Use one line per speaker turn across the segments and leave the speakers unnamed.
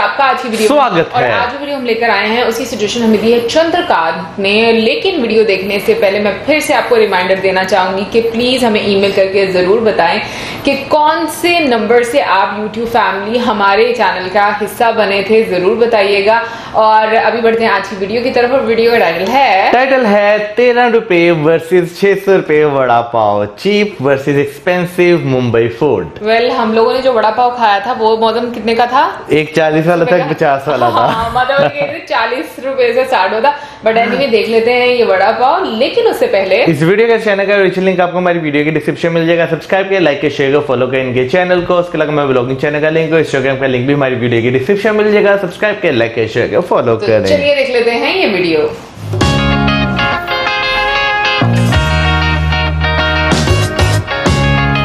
आपका आज की वीडियो में।
स्वागत
और
है।
आज जो वीडियो हम लेकर आए हैं उसकी सजेशन हमें दी है चंद्रकांत ने। लेकिन वीडियो देखने से पहले मैं फिर से आपको रिमाइंडर देना चाहूँगी कि प्लीज़ हमें ईमेल करके ज़रूर बताएँ कि कौन से नंबर से आप यूट्यूब फैमिली हमारे चैनल का हिस्सा बने थे ज़रूर बताइएगा। और अभी बढ़ते हैं आज की वीडियो की तरफ़ और वीडियो का टाइटल है
टाइटल है तेरह रुपए वर्सेस छह सौ रुपए vada pav. Cheap versus expensive Mumbai food
well हम लोगों ने जो वड़ा पाव खाया था वो मौसम कितने का था?
एक चालीस वाला था पचास वाला था।
चालीस रुपए से स्टार्ट होता। बट एनीवे देख लेते हैं ये वड़ा पाव। लेकिन उससे पहले
इस वीडियो के चैनल का रिचल लिंक आपको हमारी वीडियो के डिस्क्रिप्शन मिल जाएगा। सब्सक्राइब करें लाइक करें शेयर करें फॉलो करें इनके चैनल को। उसके अलावा मैं ब्लॉगिंग चैनल का लिंक इंस्टाग्राम का लिंक भी हमारी वीडियो के डिस्क्रिप्शन मिल जाएगा। सब्सक्राइब करें लाइक शेयर करें फॉलो
तो
करें।
चलिए देख लेते हैं ये वीडियो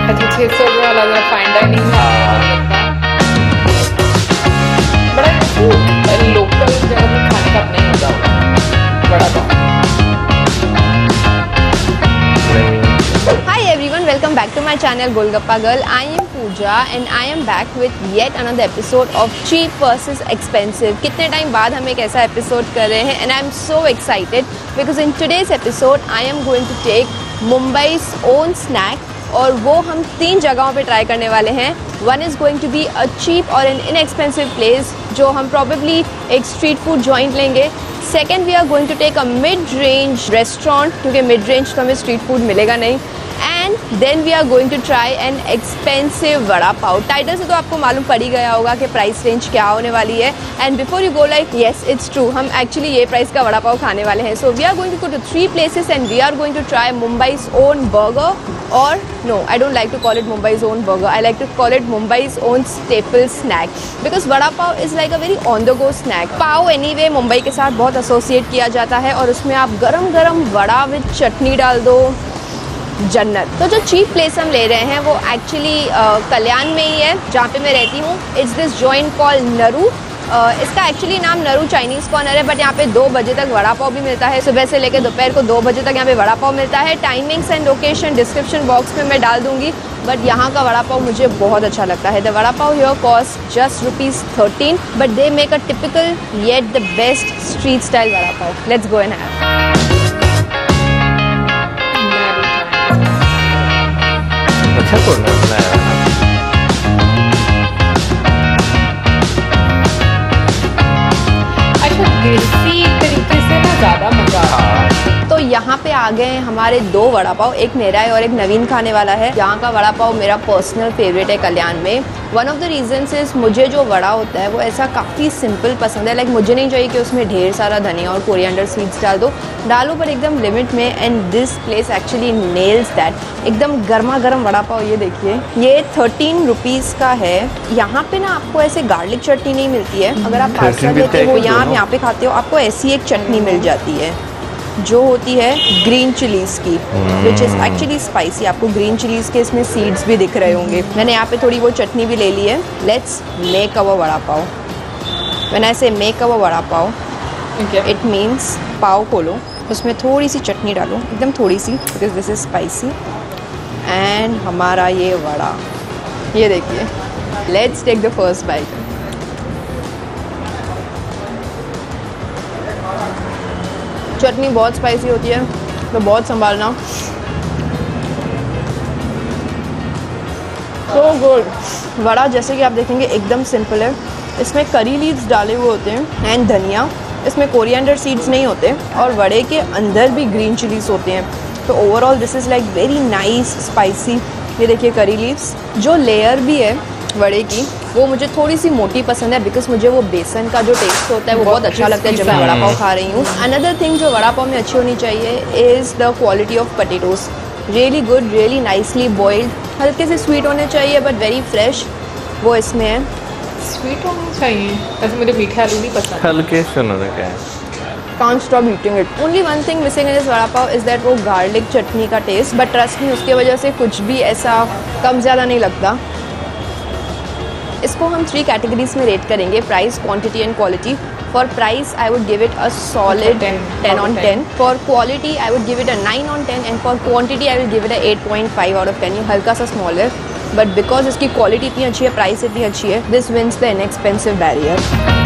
अच्छा छह सौ रुपये वाला जरा
channel Golgappa girl I am Pooja and I am back with yet another episode of cheap versus expensive कितने टाइम बाद हम एक ऐसा एपिसोड कर रहे हैं? And I am so excited because in today's episode I am going to take Mumbai own snack और वो हम तीन जगहों पे ट्राई करने वाले हैं। One is going to be a cheap और एन इन एक्सपेंसिव प्लेस जो हम प्रॉबेबली एक स्ट्रीट फ़ूड जॉइंट लेंगे। Second we are going to take a mid range restaurant क्योंकि मिड रेंज तो हमें स्ट्रीट फ़ूड मिलेगा नहीं। And then we are going to try an expensive vada pav title से तो आपको मालूम पड़ ही गया होगा कि प्राइस रेंज क्या होने वाली है. And before you go like yes it's true हम एक्चुअली ये प्राइस का वड़ा पाव खाने वाले हैं. So we are going to go to three places and we are going to try Mumbai's own burger or no, i don't like to call it mumbai's own burger. I like to call it mumbai's own staple snack. Because vada pav is like a very on the go snack. Pav anyway Mumbai के साथ बहुत associate किया जाता है और उसमें आप गरम गरम वड़ा विद चटनी डाल दो. जन्नत। तो जो चीफ प्लेस हम ले रहे हैं वो एक्चुअली कल्याण में ही है, जहाँ पे मैं रहती हूँ। It's this joint call Naru इसका एक्चुअली नाम नरू चाइनीज़ कॉर्नर है बट यहाँ पे दो बजे तक वड़ा पाव भी मिलता है। सुबह से लेकर दोपहर को दो बजे तक यहाँ पे वड़ा पाव मिलता है। Timings and location description box में मैं डाल दूँगी बट यहाँ का वड़ा पाव मुझे बहुत अच्छा लगता है। The vada pav your cost just rupees thirteen but they make a typical yet the best street style vada pav. Let's go and have
अच्छा कॉर्नर बनाया है ना
अच्छा देसी तरीके से ना ज़्यादा मज़ा आता है
तो यहाँ पे आ गए हैं हमारे दो वड़ा पाव एक मेरा है और एक नवीन खाने वाला है। यहाँ का वड़ा पाव मेरा पर्सनल फेवरेट है कल्याण में। One of the reasons is मुझे जो वड़ा होता है वो ऐसा काफ़ी सिंपल पसंद है। लाइक मुझे नहीं चाहिए कि उसमें ढेर सारा धनिया और कोरिएंडर सीड्स डाल दो। डालो पर एकदम लिमिट में and this place actually nails that एकदम गर्मा गर्म वड़ा पाव ये देखिए। ये थर्टीन रुपीज़ का है। यहाँ पे ना आपको ऐसे गार्लिक चटनी नहीं मिलती है। अगर आप
13
पास्ता लेते हो यहाँ आप यहाँ पे खाते हो आपको ऐसी एक चटनी मिल जाती है। जो होती है ग्रीन चिलीज की विच इज़ एक्चुअली स्पाइसी आपको ग्रीन चिलीज के इसमें सीड्स भी दिख रहे होंगे। मैंने यहाँ पे थोड़ी वो चटनी भी ले ली है। Let's make our vada pav मैंने ऐसे make our vada
pav
it means pav खोलो उसमें थोड़ी सी चटनी डालो एकदम थोड़ी सी because this is spicy and हमारा ये वड़ा ये देखिए। Let's take the first bite chutney बहुत स्पाइसी होती है तो बहुत संभालना। तो गुड वड़ा जैसे कि आप देखेंगे एकदम सिंपल है। इसमें करी लीव्स डाले हुए होते हैं एंड धनिया। इसमें कोरिएंडर सीड्स नहीं होते और वड़े के अंदर भी ग्रीन चिलीज होते हैं। तो overall this is like very nice spicy ये देखिए करी लीव्स जो लेयर भी है वड़े की वो मुझे थोड़ी सी मोटी पसंद है बिकॉज़ मुझे वो बेसन का जो टेस्ट होता है वो
बहुत
अच्छा लगता है जब मैं वड़ा पाव खा रही हूँ। अनदर थिंग जो वड़ा पाव में अच्छी होनी चाहिए is the quality of potatoes really good really nicely boiled हल्के से स्वीट होने चाहिए बट वेरी फ्रेश वो इसमें है।
स्वीट होना चाहिए। वैसे मुझे मीठे आलू नहीं पसंद
हल्के सुनो क्या
can't stop eating it. Only one thing missing in this vada pav is that वो गार्लिक चटनी का टेस्ट बट ट्रस्ट मी उसके वजह से कुछ भी ऐसा कम ज़्यादा नहीं लगता। इसको हम थ्री कैटेगरीज में रेट करेंगे price quantity and quality for price I would give it a solid
10
10
on
ten for quality I would give it a nine on ten and for quantity I will give it a 8.5 out of ten ये हल्का सा small है but because इसकी quality इतनी अच्छी है price इतनी अच्छी है this wins the inexpensive barrier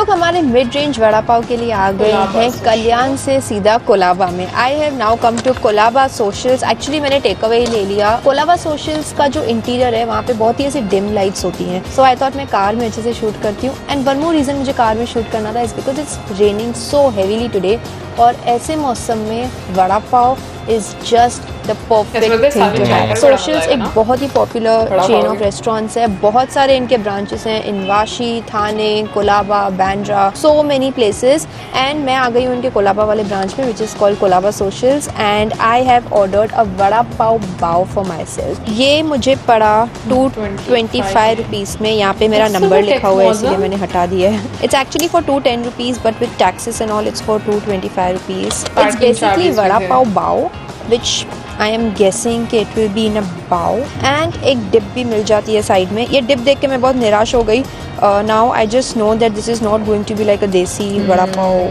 लोग हमारे मिड रेंज वड़ा पाव के लिए आ गए हैं। कल्याण से सीधा कोलाबा में। I have now come to Colaba socials actually मैंने टेक अवे ले लिया। कोलाबा सोशल्स का जो इंटीरियर है वहाँ पे बहुत ही ऐसी डिम लाइट्स होती हैं। सो आई थॉट मैं कार में अच्छे से शूट करती हूँ। एंड वन मोर रीजन मुझे कार में शूट करना था is because it's raining so heavily today और ऐसे मौसम में
vada
pav
is
just the
perfect
thing
to
have
socials
एक बहुत ही पॉपुलर चेन ऑफ़। रेस्टोरेंट्स है। बहुत सारे इनके ब्रांचेस हैं। In Vashi Thane Colaba Bandra so many places and मैं आ गई हूँ इनके कोलाबा वाले ब्रांच में which is called Colaba socials and I have ordered a vada pav bao for my self ये मुझे पड़ा टू ट्वेंटी फाइव रुपीज़ में। यहाँ पे मेरा नंबर लिखा हुआ है इसलिए मैंने हटा दिया है। It's actually for two ten rupees but with taxes and all it's for two
twenty
five
rupees
it's
basically vada.
Pav bao which I am guessing कि it will be in a bao and एक dip भी मिल जाती है side में। ये dip देख के मैं बहुत निराश हो गई। Now I just know that this is not going to be like a देसी वड़ा पाव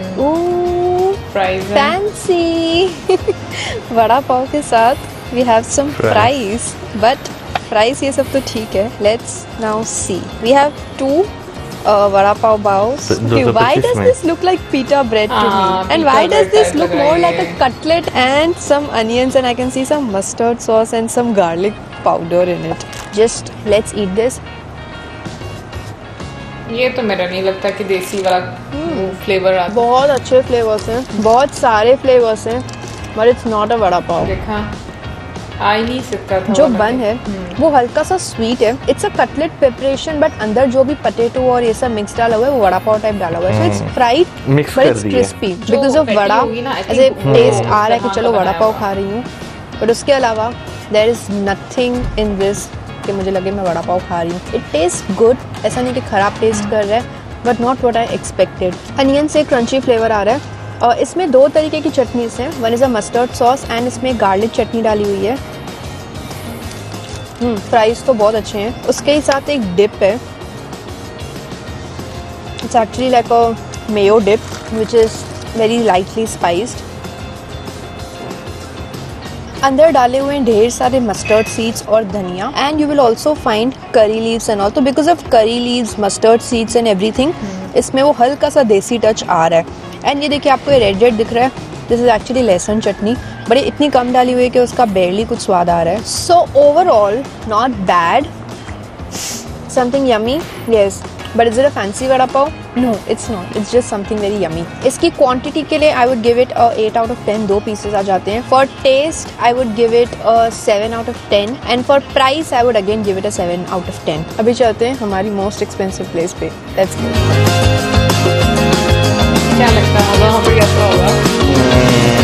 प्राइस
फैंसी वड़ा पाव के साथ we have some
Fries.
Fries but fries ये सब तो ठीक है। Let's now see we have two vada pav baos
So, 225
why does this look like pita bread to
हाँ,
me and why does this look more like a cutlet and some onions and I can see some mustard sauce and some garlic powder in it just let's eat this
ये तो मेरा नहीं लगता कि देसी वाला
Hmm.
Flavour आता
बहुत अच्छे फ्लेवर्स हैं बहुत सारे फ्लेवर्स हैं but it's not a vada pav
देखा आ ही नहीं सकता था
जो बन है। वो हल्का सा स्वीट है। It's a cutlet preparation but अंदर जो भी पटेटो और ये सब मिक्स डाला हुआ है वो वड़ा पाव टाइप डाला हुआ है। सो इट्स फ्राइड बट
कर
इट्स
दिया।
क्रिस्पी बिकॉज़ ऑफ़ वड़ा ऐसे
वो
टेस्ट आ रहा है कि चलो वड़ा पाव खा रही हूँ। बट उसके अलावा there is nothing in this कि मुझे लगे मैं वड़ा पाव खा रही हूँ। इट टेस्ट गुड ऐसा नहीं कि ख़राब टेस्ट कर रहा है but not what I expected onion से क्रंची फ्लेवर आ रहा है। और इसमें दो तरीके की चटनीज हैं। One is a mustard sauce and इसमें गार्लिक चटनी डाली हुई है। प्राइस तो बहुत अच्छे हैं। उसके ही साथ एक डिप है। It's actually like a mayo dip which is very lightly spiced अंदर डाले हुए हैं ढेर सारे मस्टर्ड सीड्स और धनिया। And you will also find curry leaves and all तो because of curry leaves mustard seeds and everything इसमें वो हल्का सा देसी टच आ रहा है। एंड ये देखिए, आपको ये रेड रेड दिख रहा है। This is actually lahsun chutney. But ये इतनी कम डाली हुई है कि उसका बेरली कुछ स्वाद आ रहा है। So overall not bad something yummy yes but is it a fancy vada pav no it's not it's just something very yummy इसकी क्वांटिटी के लिए I would give it a eight out of ten दो pieces आ जाते हैं। For taste I would give it a seven out of ten and for price I would again give it a seven out of ten अभी चलते हैं हमारी most expensive place पे। Let's go
क्या लगता है वहाँ पे कैसा होगा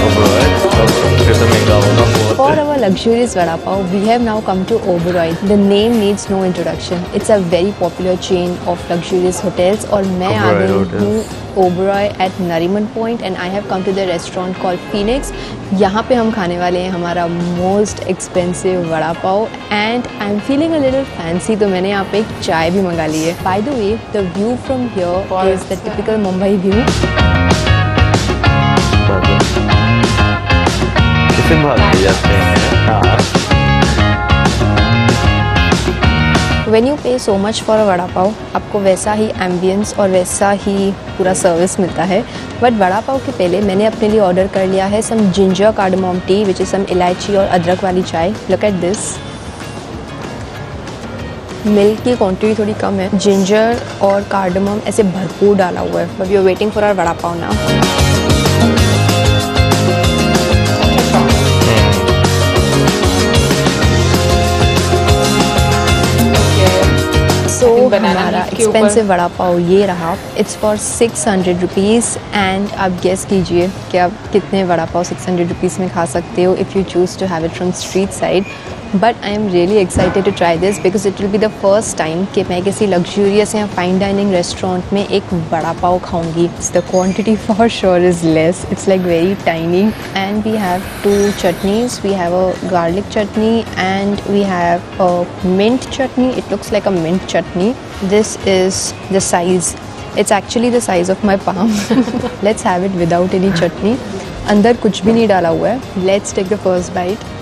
फिर तो महंगा होगा बहुत
For our luxurious vada pav, we have now come to Oberoi. The name needs no introduction. It's a very popular chain of luxurious hotels और मैं आ
Oberoi
गई
Hotels.
हूँ Oberoi at Nariman point and I have come to the restaurant call Phoenix यहाँ पे हम खाने वाले हैं हमारा most expensive vada pav and I am feeling a little fancy तो मैंने यहाँ पे एक चाय भी मंगा ली है। By the way the view from here is the typical Mumbai view when you pay so much for a vada pav आपको वैसा ही एम्बियंस और वैसा ही पूरा सर्विस मिलता है। बट वड़ा पाव के पहले मैंने अपने लिए ऑर्डर कर लिया है some ginger cardamom tea which is some इलायची और अदरक वाली चाय। लुक एट दिस मिल्क की क्वांटिटी थोड़ी कम है। जिंजर और कार्डमम ऐसे भरपूर डाला हुआ है। But you are waiting for our
vada pav now
हमारा एक्सपेंसिव वड़ा पाव ये रहा। It's for six hundred rupees and आप गेस कीजिए कि आप कितने vada pav six hundred rupees में खा सकते हो if you choose to have it from street side but I am really excited to try this because it will be the first time कि मैं किसी लग्जूरियस या फाइन डाइनिंग रेस्टोरेंट में एक बड़ा pav खाऊँगी। The quantity for sure is less it's like very tiny and we have two chutneys we have a garlic chutney and we have a mint chutney it looks like a mint chutney this is the size it's actually the size of my palm let's have it without any chutney अंदर कुछ भी नहीं डाला हुआ है. Let's take the first bite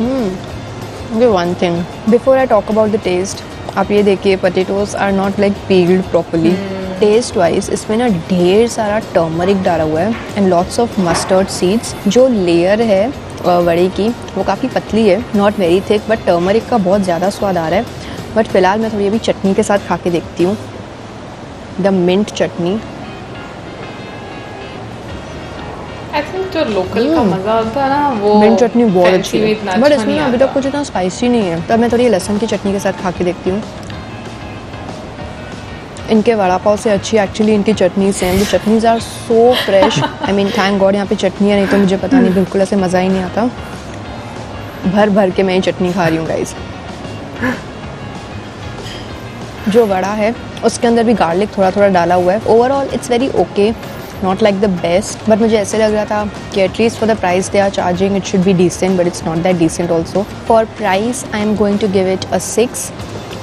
okay one thing before I talk about the taste आप ये देखिए potatoes are not like peeled properly taste wise इसमें ना ढेर सारा टर्मरिक डाला हुआ है and lots of mustard seeds जो लेयर है वड़े की वो काफ़ी पतली है not very thick but turmeric का बहुत ज़्यादा स्वाद आ रहा है. बट फ़िलहाल मैं थोड़ी अभी चटनी के साथ खा के देखती हूँ. The
mint chutney. जो लोकल का मज़ा होता है ना वो
मिंट चटनी बहुत अच्छी है। बट
अच्छा
इसमें ना अभी तक कुछ इतना स्पाइसी नहीं है। तब मैं थोड़ी लहसुन की चटनी के साथ खा के देखती हूँ। इनके वड़ा पाव से अच्छी एक्चुअली इनकी चटनीज हैं। The chutneys are so fresh I mean thank god यहाँ पे चटनी है नहीं तो मुझे पता नहीं बिल्कुल ऐसे मज़ा ही नहीं आता। भर भर के मैं ये चटनी खा रही हूँ गाइस जो वड़ा है उसके अंदर भी गार्लिक थोड़ा थोड़ा डाला हुआ है। Overall it's very okay not like the best but मुझे ऐसे लग रहा था कि at least for the price they are charging it should be decent but it's not that decent also for price I am going to give it a six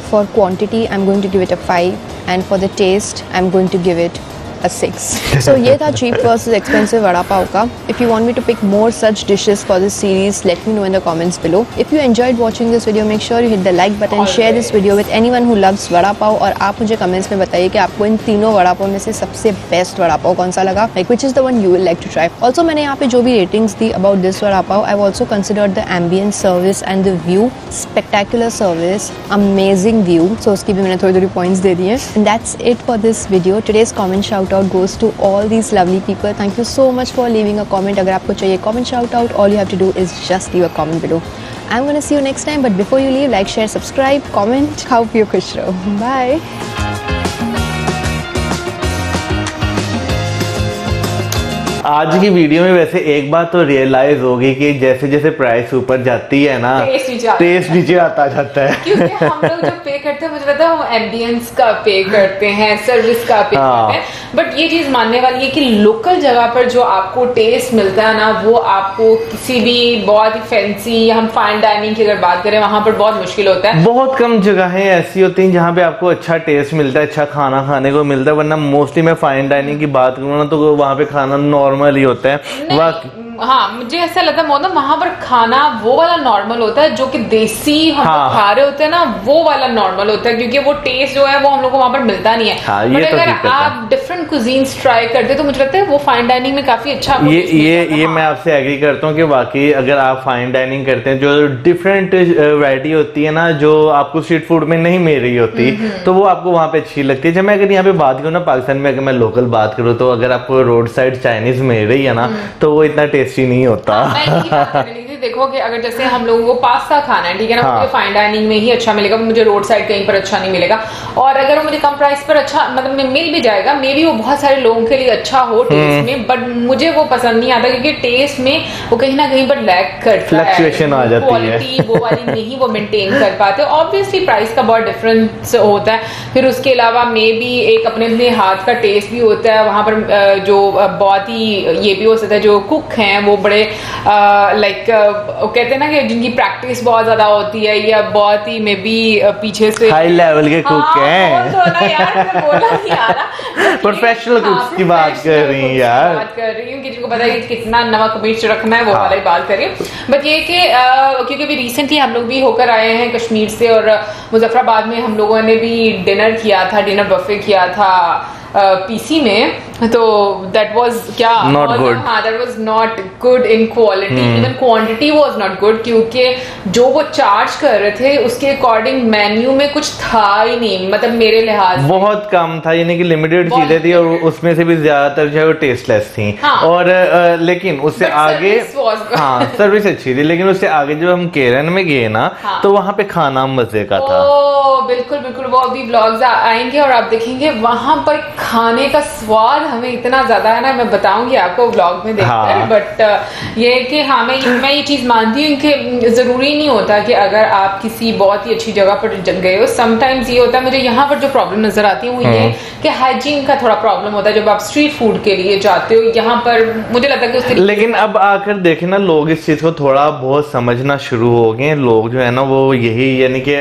for quantity i'm going to give it a 5 and for the taste i'm going to give it a 6 so ये था cheap versus expensive vada pav का if you want me to pick more such dishes for this series let me know in the comments below if you enjoyed watching this video make sure you hit the like button share this video with anyone who loves vada pav और आप मुझे comments में बताइए कि आपको इन तीनों वड़ा पाव में से सबसे बेस्ट वड़ा पाव कौन सा लगा like which is the one you will like to try also मैंने यहाँ पे जो भी ratings दी about this vada pav I've also considered the ambience service and the view spectacular service amazing view so उसकी भी मैंने थोड़ी थोड़ी points दे दी हैं and that's it for this video today's comment shout out goes to all these lovely people thank you so much for leaving a comment अगर आपको चाहिए comment shout out all you have to do is just leave a comment below I'm gonna see you next time but before you leave like share subscribe comment खाओ पियो खुश रहो bye
आज की video में वैसे एक बात तो रियलाइज़ होगी कि जैसे जैसे प्राइस ऊपर जाती है ना टेस्ट नीचे आता जाता है।
क्योंकि हम लोग जब पे करते हैं मुझे पता है हम एम्बियंस का पे करते हैं सर्विस का पे
हाँ।
करते हैं। बट ये चीज़ मानने वाली है कि लोकल जगह पर जो आपको टेस्ट मिलता है ना वो आपको किसी भी बहुत ही फैंसी हम फाइन डाइनिंग की अगर बात करें वहाँ पर बहुत मुश्किल होता है।
बहुत कम जगहें ऐसी होती हैं जहाँ पे आपको अच्छा टेस्ट मिलता है अच्छा खाना खाने को मिलता है वरना मोस्टली मैं फाइन डाइनिंग की बात करूँ ना तो वहाँ पे खाना नॉर्मल ही होता है। वाक-
हाँ मुझे ऐसा लगता है मोहम्मद वहाँ पर खाना वो वाला नॉर्मल होता है जो कि देसी हम
हाँ।
खा रहे होते हैं ना वो वाला नॉर्मल होता है क्योंकि वो टेस्ट जो है वो हम लोग को वहाँ पर मिलता नहीं है।
हाँ, ये तो
अगर आप डिफरेंट कुजीन्स ट्राई करते तो मुझे लगता है वो फाइन डाइनिंग में काफ़ी अच्छा
ये ये ये। मैं आपसे एग्री करता हूँ कि वाकई अगर आप फाइन डाइनिंग करते हैं जो डिफरेंट वैरायटी होती है ना जो आपको स्ट्रीट फ़ूड में नहीं मिल रही होती तो वो आपको वहाँ पे अच्छी लगती है। जब मैं अगर यहाँ पे बात करूँ ना पाकिस्तान में अगर मैं लोकल बात करूँ तो अगर आपको रोड साइड चाइनीज़ मिल रही है ना तो वो इतना टेस्टी नहीं होता।
थी देखो कि अगर जैसे हम लोगों को पास्ता खाना है ठीक है ना
हाँ।
मुझे फाइन डाइनिंग में ही अच्छा मिलेगा मुझे रोड साइड कहीं पर अच्छा नहीं मिलेगा। और अगर वो मुझे कम प्राइस पर अच्छा मतलब मिल भी जाएगा मे भी वो बहुत सारे लोगों के लिए अच्छा हो
हम्म।
टेस्ट में बट मुझे वो पसंद नहीं आता क्योंकि टेस्ट में वो कहीं ना कहीं पर लैक करता है।
आ जाती
क्वालिटी वो वाली नहीं वो मेंटेन कर पाते। ऑब्वियसली प्राइस का बहुत डिफरेंस होता है। फिर उसके अलावा मे बी एक अपने अपने हाथ का टेस्ट भी होता है। वहाँ पर जो बहुत ही ये भी हो सकता है जो कुक हैं वो बड़े लाइक कहते हैं ना कि जिनकी प्रैक्टिस बहुत ज़्यादा होती है या बहुत ही मे बी पीछे से
हाई लेवल के कुक
हाँ,
हैं
वो तो
Professional
हाँ,
की बात कर रही हैं यार।
बात कर रही हूँ कि जिनको पता है कितना नमक मिर्च रखना है वो
हाँ।
वाला बात कर रही हूँ बट ये कि क्योंकि अभी रिसेंटली हम लोग भी होकर आए हैं कश्मीर से और मुजफ्फराबाद में हम लोगों ने भी डिनर किया था डिनर बफे किया था पीसी में तो दैट वाज क्या? Was-
good.
हाँ that was not good in quality even quantity was not good क्योंकि जो वो चार्ज कर रहे थे उसके अकॉर्डिंग मेन्यू में कुछ था ही नहीं। मतलब मेरे लिहाज
बहुत कम था यानी कि लिमिटेड चीज़ें थी और उसमें से भी ज़्यादातर जो है वो टेस्टलेस थी।
हाँ।
और अ, लेकिन उससे आगे हाँ सर्विस अच्छी थी लेकिन उससे आगे जब हम केरन में गए ना
हाँ।
तो वहाँ पे खाना मज़े का था।
बिल्कुल बिल्कुल वो अभी ब्लॉग्स आएँगे और आप देखेंगे वहाँ पर खाने का स्वाद हमें इतना ज़्यादा है ना मैं बताऊँगी आपको व्लॉग में देखकर
हाँ।
बट ये है कि हाँ मैं मैं ये चीज़ मानती हूँ कि ज़रूरी नहीं होता कि अगर आप किसी बहुत ही अच्छी जगह पर गए हो समटाइम्स ये होता है मुझे यहाँ पर जो प्रॉब्लम नज़र आती है वो ये
हम्म।
कि हाइजीन का थोड़ा प्रॉब्लम होता है जब आप स्ट्रीट फ़ूड के लिए जाते हो यहाँ पर मुझे लगता है कि
लेकिन अब आकर देखे ना लोग इस चीज़ को थोड़ा बहुत समझना शुरू हो गए लोग जो है ना वो यही यानी कि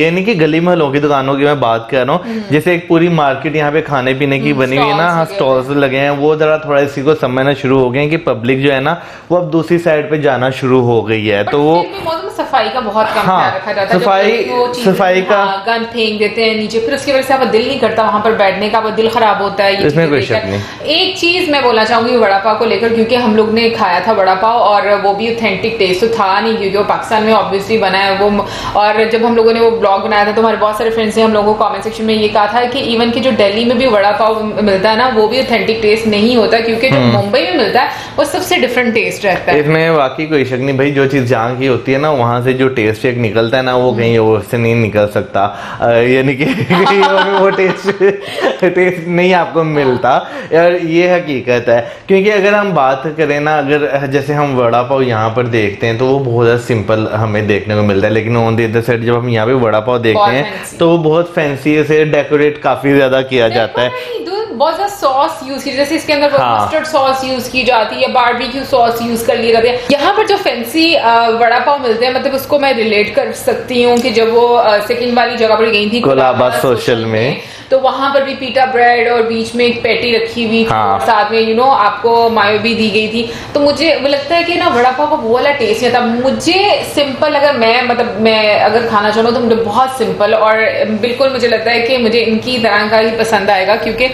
ये नहीं कि गली महलों की दुकानों की मैं बात कर रहा हूँ जैसे एक पूरी मार्केट यहाँ पे खाने पीने की बनी हुई है ना स्टॉल्स लगे हैं वो जरा थोड़ा इसी को समझना शुरू हो गए हैं कि पब्लिक जो है ना वो अब दूसरी साइड पे जाना शुरू हो गई है तो वो
सफ़ाई का बहुत कम
हाँ,
रखा जाता है
सफाई- सफ़ाई का-
हाँ, गंद फेंक देते हैं नीचे फिर उसकी वजह से आपका दिल नहीं करता वहाँ पर बैठने का दिल खराब होता है
इसमें कोई शक नहीं।
एक चीज़ मैं बोलना चाहूँगी वड़ा पाव को लेकर क्योंकि हम लोग ने खाया था वड़ा पाव और वो भी ऑथेंटिक टेस्ट तो था नहीं क्योंकि वो पाकिस्तान में ऑब्वियसली बना है वो और जब हम लोगों ने वो ब्लॉग बनाया था तो हमारे बहुत सारे फ्रेंड्स ने हम लोगों को कॉमेंट सेक्शन में ये कहा था कि इवन की जो दिल्ली में भी वड़ा पाव मिलता है ना वो भी ऑथेंटिक टेस्ट नहीं होता क्योंकि जो मुंबई में मिलता है वो सबसे डिफरेंट टेस्ट रहता है।
इसमें वाकई कोई शक नहीं भाई जो चीज़ जहाँ की होती है ना वहाँ से जो टेस्ट एक निकलता है ना वो कहीं और से नहीं निकल सकता। यानी कि वो टेस्ट टेस्ट नहीं आपको मिलता। यार ये हकीकत है क्योंकि अगर हम बात करें ना अगर जैसे हम वड़ा पाव यहाँ पर देखते हैं तो वो बहुत ज़्यादा सिंपल हमें देखने को मिलता है। लेकिन ऑन द अदर साइड जब हम यहाँ पे वड़ा पाव देखते हैं तो वो बहुत फैंसी से डेकोरेट काफ़ी ज़्यादा किया जाता है।
बहुत ज़्यादा सॉस यूज़ की जैसे इसके अंदर
हाँ।
मस्टर्ड सॉस यूज़ की जाती है बारबेक्यू सॉस यूज़ कर लिया जाती है यहाँ पर जो फैंसी वड़ा पाव मिलते हैं मतलब उसको मैं रिलेट कर सकती हूँ कि जब वो सेकंड वाली जगह पर गई थी
कोलाबा सोशल में।
तो वहाँ पर भी पीटा ब्रेड और बीच में एक पैटी रखी हुई थी
हाँ।
साथ में यू नो आपको मायो भी दी गई थी तो मुझे वो लगता है कि ना वड़ा पाव का वो वाला टेस्ट नहीं था मुझे सिंपल अगर मैं मतलब मैं अगर खाना चाहूँ तो मुझे बहुत सिंपल और बिल्कुल मुझे लगता है कि मुझे इनकी तरह का ही पसंद आएगा क्योंकि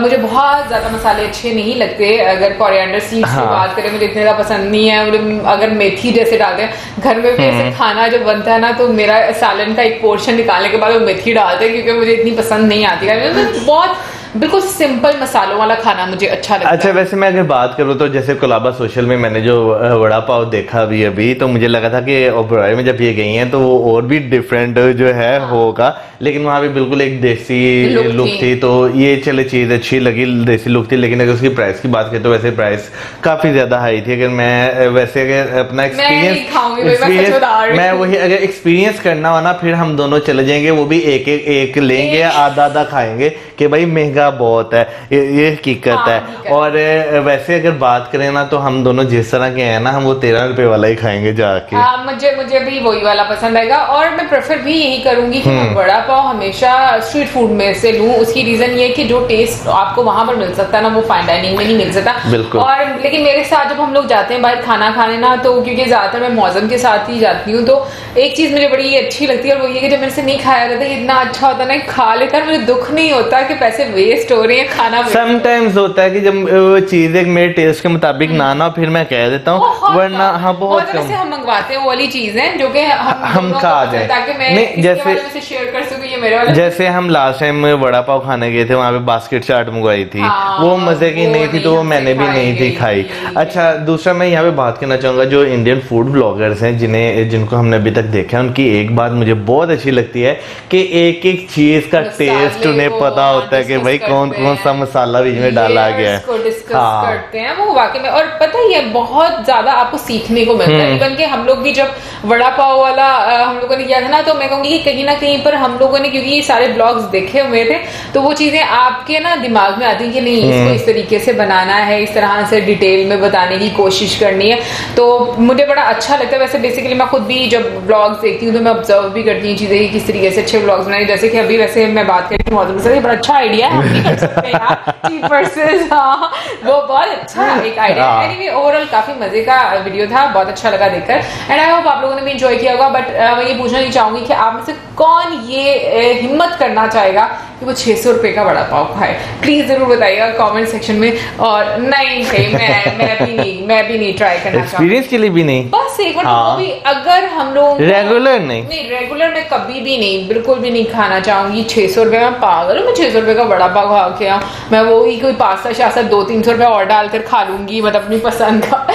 मुझे बहुत ज़्यादा मसाले अच्छे नहीं लगते अगर कोरिएंडर सीड्स की
हाँ।
बात करें मुझे इतने ज़्यादा पसंद नहीं है अगर मेथी जैसे डालते हैं घर में भी
हम्म।
ऐसे खाना जब बनता है ना तो मेरा सालन का एक पोर्शन निकालने के बाद वो मेथी डालते हैं क्योंकि मुझे इतनी पसंद नहीं आती। है बहुत बिल्कुल सिंपल मसालों वाला खाना मुझे अच्छा लगता
अच्छा
है।
वैसे मैं अगर बात करूँ तो जैसे कोलाबा सोशल में मैंने जो वड़ा पाव देखा अभी अभी तो मुझे लगा था कि ओबराय में जब ये गई हैं तो वो और भी डिफरेंट जो है होगा। लेकिन वहाँ पे बिल्कुल एक देसी लुक
थी।
थी तो ये चले चीज़ अच्छी लगी देसी लुक थी। लेकिन अगर उसकी प्राइस की बात करें तो वैसे प्राइस काफ़ी ज़्यादा हाई थी। अगर मैं वैसे अगर अपना
एक्सपीरियंस मैं हूँ।
वही अगर एक्सपीरियंस करना हो ना फिर हम दोनों चले जाएँगे वो भी एक एक लेंगे आधा आधा खाएँगे कि भाई महँगा बहुत है ये ये हकीकत
हाँ,
है। और वैसे अगर बात करें ना तो हम दोनों जिस तरह के हैं ना हम वो तेरह रुपए वाला ही खाएँगे जाके।
हाँ मुझे मुझे भी वही वाला पसंद आएगा। और मैं प्रेफर भी यही करूँगी कि
हम्म।
मैं वड़ा पाव हमेशा स्ट्रीट फ़ूड में से लूँ। उसकी रीजन ये है कि जो टेस्ट आपको वहाँ पर मिल सकता है ना वो फाइन डाइनिंग में नहीं मिल सकता।
बिल्कुल।
और लेकिन मेरे साथ जब हम लोग जाते हैं बाहर खाना खाने ना तो क्योंकि ज़्यादातर मैं मौसम के साथ ही जाती हूँ तो एक चीज़ मुझे बड़ी अच्छी लगती है और वो ये कि जब मेरे से नहीं खाया जाता है इतना अच्छा होता ना खा लेकर मुझे दुख नहीं होता कि पैसे वेस्ट हो रहे हैं खाना
समटाइम्स होता है कि जब वो चीज़ एक मेरे टेस्ट के मुताबिक ना ना फिर मैं कह देता हूँ वरना हाँ बहुत कम।
हम मंगवाते हैं वो वाली चीज़ें जो कि हम
हम खा जाएँ।
ताकि
नहीं, जैसे-
शेयर कर सकूँ ये मेरे वाला।
जैसे हम लास्ट टाइम वड़ा पाव खाने गए थे वहाँ पे बास्केट चाट मंगवाई थी।
हाँ,
वो मज़े की नहीं थी तो वो मैंने भी नहीं थी खाई। अच्छा दूसरा मैं यहाँ पे बात करना चाहूँगा जो इंडियन फ़ूड ब्लॉगर्स हैं जिन्हें जिनको हमने अभी तक देखा है उनकी एक बात मुझे बहुत अच्छी लगती है कि एक एक चीज़ का टेस्ट उन्हें पता
हाँ,
होता है कि भाई कौन कौन सा मसाला बीच में डाला गया है।
डिस्कस
हाँ।
करते हैं। वो वाकई में और पता ही है बहुत ज़्यादा आपको सीखने को मिलता
हम्म।
है इवन के हम लोग भी जब वड़ा पाव वाला हम लोगों ने किया था ना तो मैं कहूँगी कि कहीं ना कहीं पर हम लोगों ने क्योंकि ये सारे ब्लॉग्स देखे हुए थे तो वो चीज़ें आपके ना दिमाग में आती हैं कि नहीं
हम्म।
इसको इस तरीके से बनाना है इस तरह से डिटेल में बताने की कोशिश करनी है। तो मुझे बड़ा अच्छा लगता है। वैसे बेसिकली मैं खुद भी जब ब्लॉग्स देखती हूँ तो मैं ऑब्ज़र्व भी करती हूँ चीज़ें किस तरीके से अच्छे ब्लॉग्स बनाए। जैसे कि अभी वैसे मैं बात करी मौसम से ये बड़ा अच्छा आइडिया है। हम कर सकते यार चीप वर्सेस हाँ वो बहुत अच्छा एक आइडिया
हाँ।
एनीवे ओवरऑल काफ़ी मज़े का वीडियो था बहुत अच्छा लगा देखकर। एंड आई होप आप लोगों ने भी एंजॉय किया होगा बट मैं ये पूछना नहीं चाहूँगी कि आप में से कौन ये हिम्मत करना चाहेगा कि वो छह सौ रुपए का बड़ा पाव खाए। प्लीज़ ज़रूर बताइएगा कमेंट सेक्शन में। और नहीं भाई मैं मैं भी नहीं मैं भी नहीं ट्राई करना चाहूँगी।
एक्सपीरियंस के लिए भी नहीं।
बस एक बार
हाँ।
भी अगर हम लोग
रेगुलर नहीं।
नहीं रेगुलर मैं कभी भी नहीं बिल्कुल भी नहीं खाना चाहूँगी। छह सौ रुपए में पागल हूँ मैं छह सौ रुपए का बड़ा पाव खा के आऊँ मैं वो ही कोई पास्ता शास्ता दो तीन सौ रुपये और डालकर खा लूँगी मतलब अपनी पसंद का।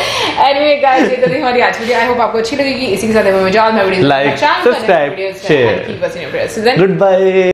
एनीवे गाइस ये तो थी हमारी आज वीडियो आई होप आपको अच्छी लगेगी। इसी के साथ मैं video
like subscribe share good bye